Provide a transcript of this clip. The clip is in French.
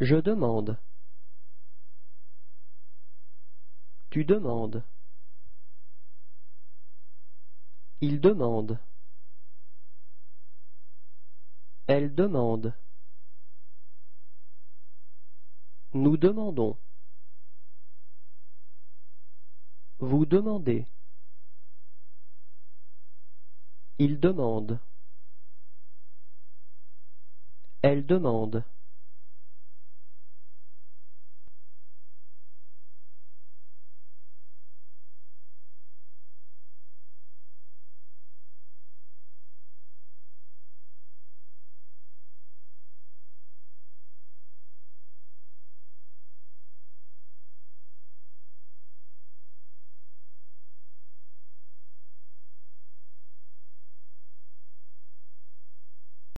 Je demande. Tu demandes. Il demande. Elle demande. Nous demandons. Vous demandez. Il demande. Elle demande.